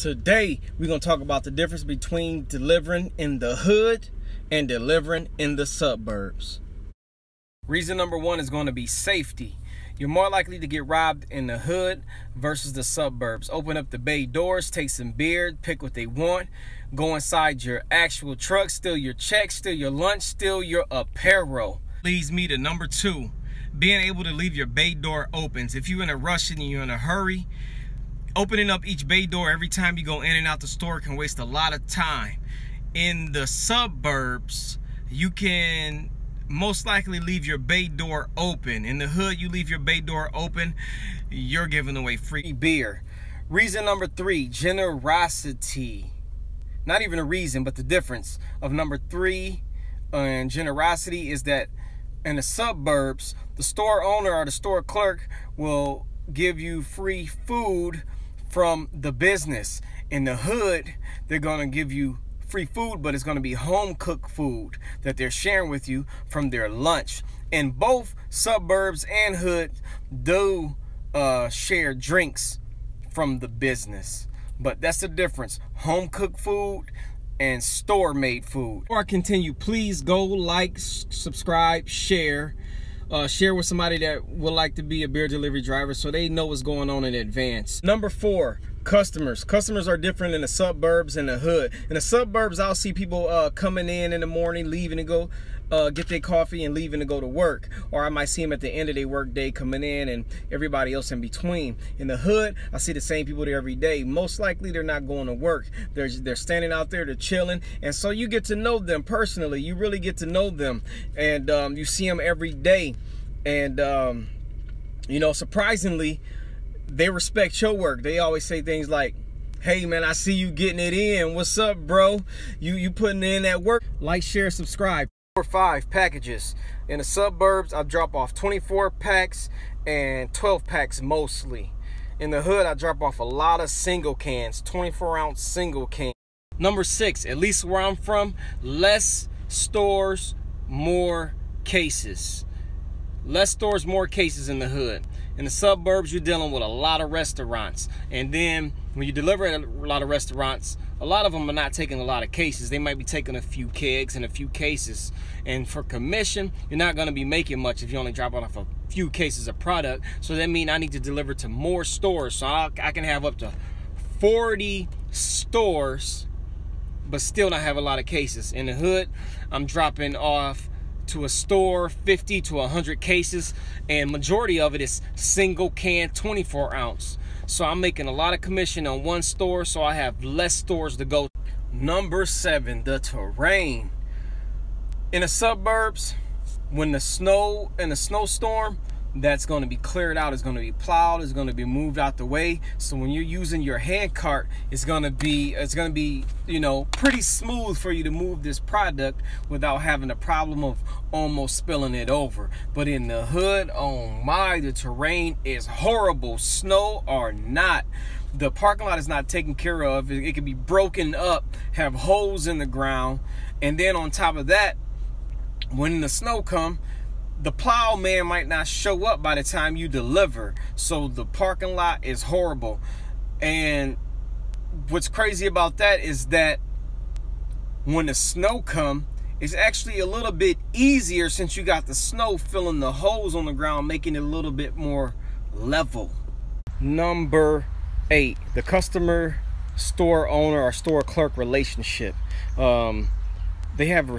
Today, we're going to talk about the difference between delivering in the hood and delivering in the suburbs. Reason number one is going to be safety. You're more likely to get robbed in the hood versus the suburbs. Open up the bay doors, take some beer, pick what they want, go inside your actual truck, steal your check, steal your lunch, steal your apparel. Leads me to number two, being able to leave your bay door open. If you're in a rush and you're in a hurry, opening up each bay door every time you go in and out the store can waste a lot of time. In the suburbs, you can most likely leave your bay door open. In the hood, you leave your bay door open, you're giving away free beer. Reason number three, generosity. Not even a reason, but the difference of number three and generosity is that in the suburbs, the store owner or the store clerk will give you free food from the business. In the hood, they're going to give you free food, but it's going to be home cooked food that they're sharing with you from their lunch. And both suburbs and hood do uh, share drinks from the business. But that's the difference. Home cooked food and store made food. Before I continue, please go like, subscribe, share. Uh, share with somebody that would like to be a beer delivery driver so they know what's going on in advance. Number four, customers. Customers are different in the suburbs and the hood. In the suburbs i'll see people uh, coming in in the morning leaving to go uh, get their coffee and leaving to go to work. Or i might see them at the end of their work day coming in and everybody else in between. In the hood i see the same people there every day. Most likely they're not going to work. They're they're standing out there they're chilling. And so you get to know them personally. You really get to know them. And um, you see them every day. And um, you know surprisingly they respect your work. They always say things like, hey man, I see you getting it in. What's up, bro? You you putting in that work. Like, share, subscribe. Four five packages. In the suburbs, I drop off 24 packs and 12 packs mostly. In the hood, I drop off a lot of single cans, 24 ounce single cans. Number six, at least where I'm from, less stores, more cases. Less stores, more cases in the hood. In the suburbs, you're dealing with a lot of restaurants. And then when you deliver at a lot of restaurants, a lot of them are not taking a lot of cases. They might be taking a few kegs and a few cases. And for commission, you're not going to be making much if you only drop off a few cases of product. So that means I need to deliver to more stores. So I, I can have up to 40 stores, but still not have a lot of cases. In the hood, I'm dropping off to a store 50 to 100 cases and majority of it is single can 24 ounce. So i'm making a lot of commission on one store so i have less stores to go. Number seven the terrain. In the suburbs when the snow and the snowstorm that's going to be cleared out is going to be plowed is going to be moved out the way. So when you're using your hand cart it's going to be it's going to be you know pretty smooth for you to move this product without having a problem of almost spilling it over but in the hood oh my the terrain is horrible snow or not the parking lot is not taken care of it, it can be broken up have holes in the ground and then on top of that when the snow come the plow man might not show up by the time you deliver. So the parking lot is horrible. And what's crazy about that is that when the snow come, it's actually a little bit easier since you got the snow filling the holes on the ground, making it a little bit more level. Number eight, the customer store owner or store clerk relationship. Um, they have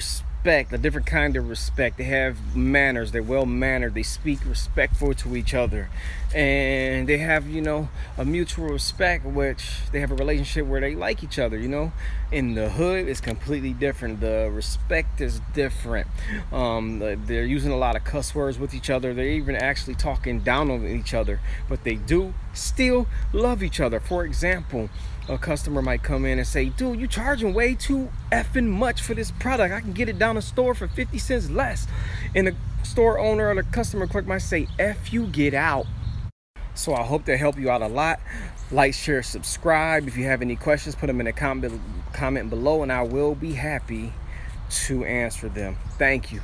respect, a different kind of respect. They have manners, they're well mannered, they speak respectful to each other. And they have, you know, a mutual respect, which they have a relationship where they like each other, you know. In the hood, it's completely different. The respect is different. Um, they're using a lot of cuss words with each other. They're even actually talking down on each other, but they do still love each other. For example, a customer might come in and say, dude, you charging way too effing much for this product. I can get it down the store for 50 cents less. And the store owner or the customer clerk might say, F you, get out. So I hope to help you out a lot. Like, share, subscribe. If you have any questions, put them in the comment, comment below and I will be happy to answer them. Thank you.